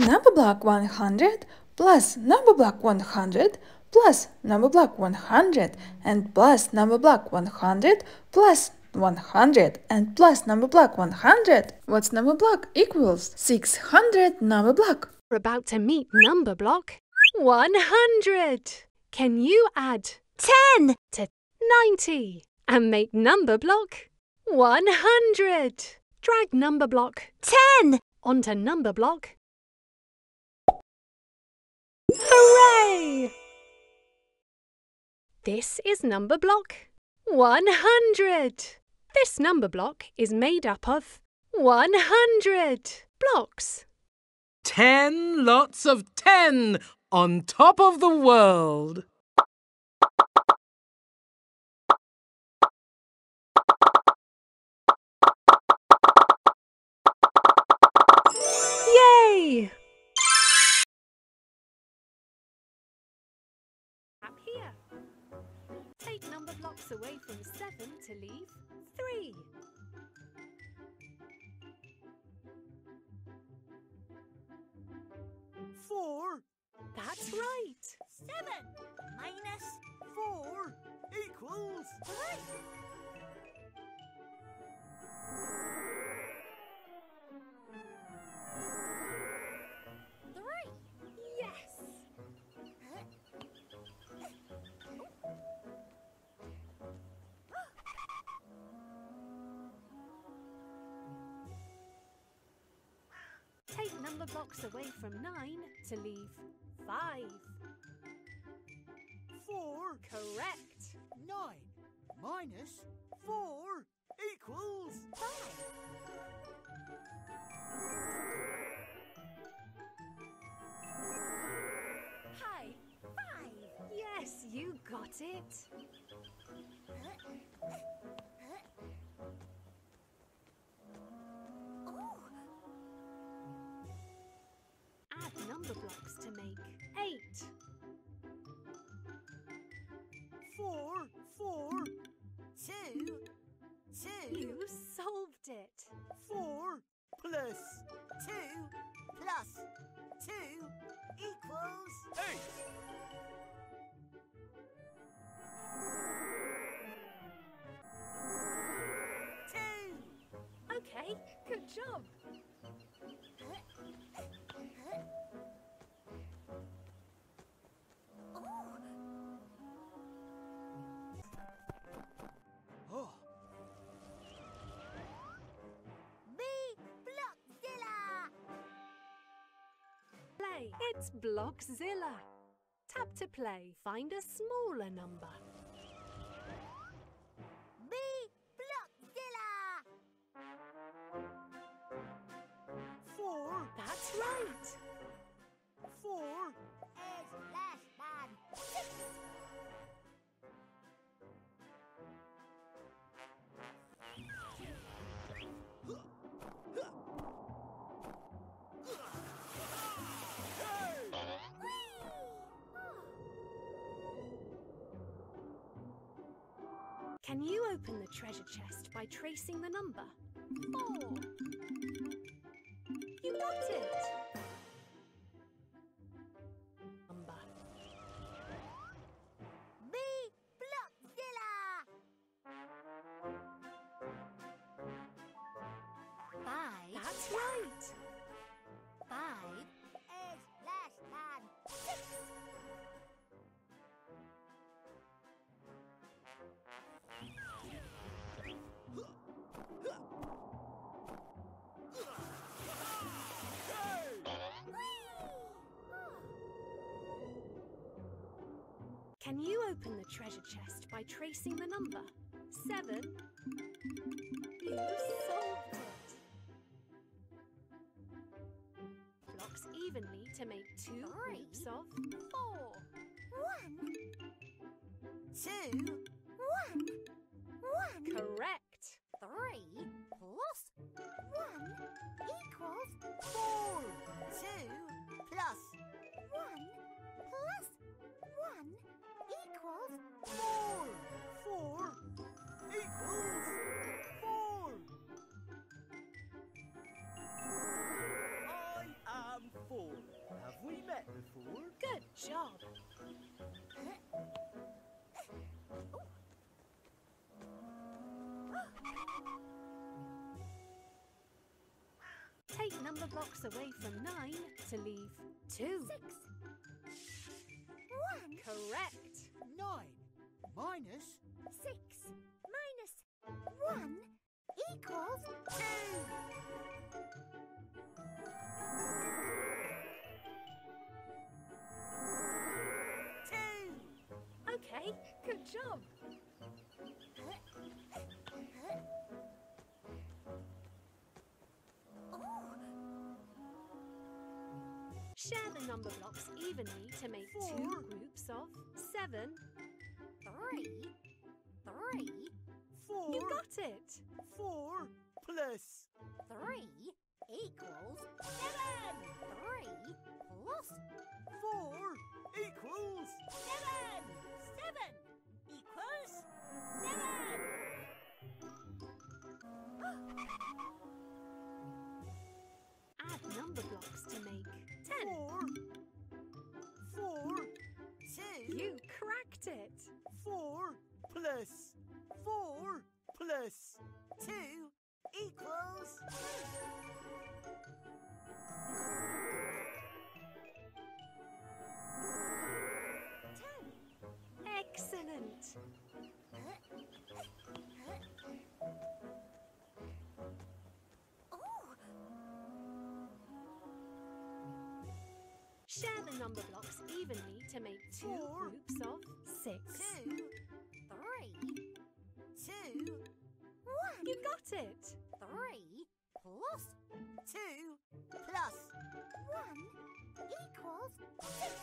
Number block 100 plus number block 100 plus number block 100 and plus number block 100 plus 100 and plus number block 100. What's number block equals 600 number block. We're about to meet number block 100. Can you add 10, to 90 and make number block 100? Drag number block 10, onto number block. Hooray! This is number block 100. This number block is made up of 100 blocks. Ten lots of ten on top of the world. Here. Take number blocks away from seven to leave three. Four, That's right. 7 minus four equals 3. Three. Take number blocks away from nine to leave five. four, Correct. nine minus four equals High. 5. Yes, you got it. Play. It's Blockzilla. Tap to play. Find a smaller number. B Blockzilla. four, That's right. Can you open the treasure chest by tracing the number? Four. Can you open the treasure chest by tracing the number? Seven. You solved it. Blocks evenly to make two Three. groups of four. 1. two, before? Good job. Take number blocks away from nine to leave two. Six. One. Correct. Nine minus Six. One. Equals. two. Job. Oh. Share the number blocks evenly to make two groups of seven. Three. Three. Four. You got it. Four plus Three equals seven. Three plus plus four plus two equals Ten. Excellent. Oh. Share the number blocks evenly to make two Four. groups of six. two. One. It. Three plus Two plus one equals six.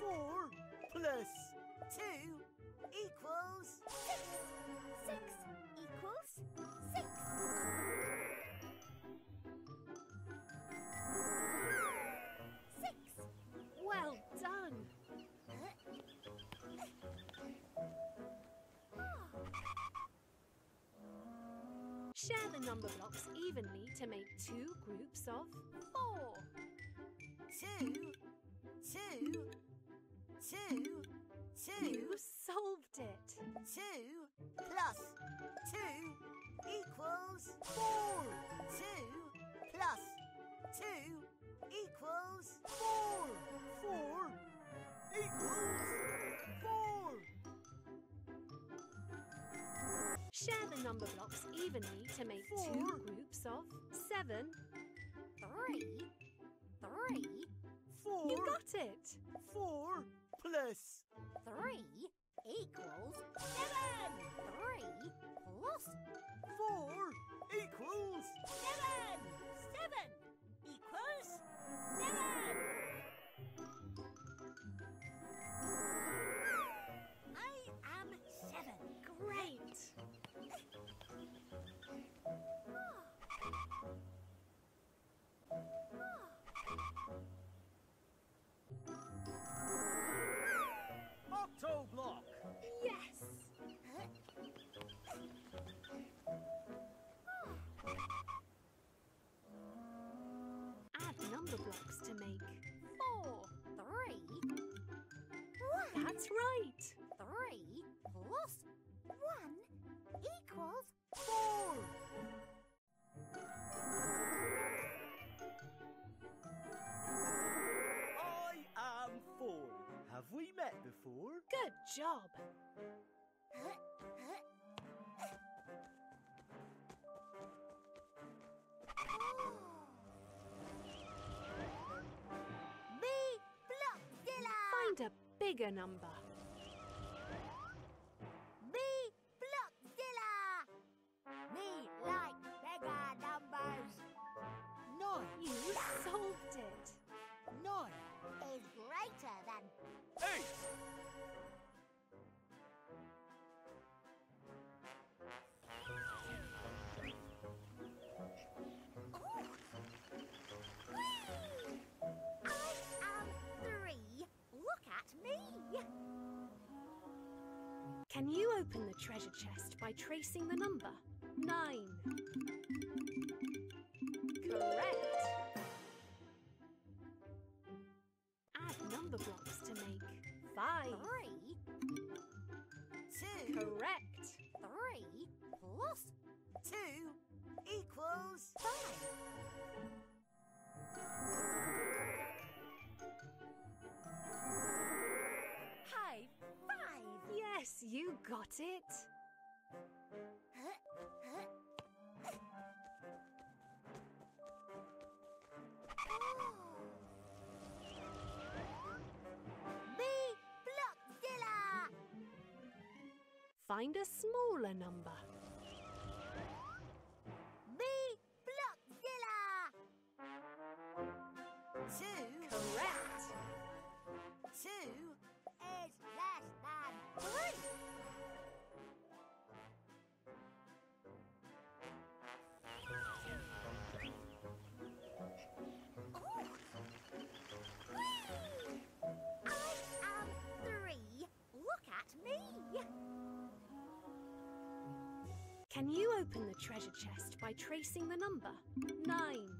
four plus two Share the number blocks evenly to make two groups of four. two. Two. Two. Two. You solved it. Two plus two equals four. Two plus two equals four. Number blocks evenly to make two groups of seven. Three. Three. Four. You got it. four plus Three equals seven. Three plus job. Find a bigger number. Can you open the treasure chest by tracing the number? You got it. Me Blockzilla! Find a smaller number. Me Blockzilla! two. Correct. Two. Three. Oh! I am three. Look at me. Can you open the treasure chest by tracing the number? Nine.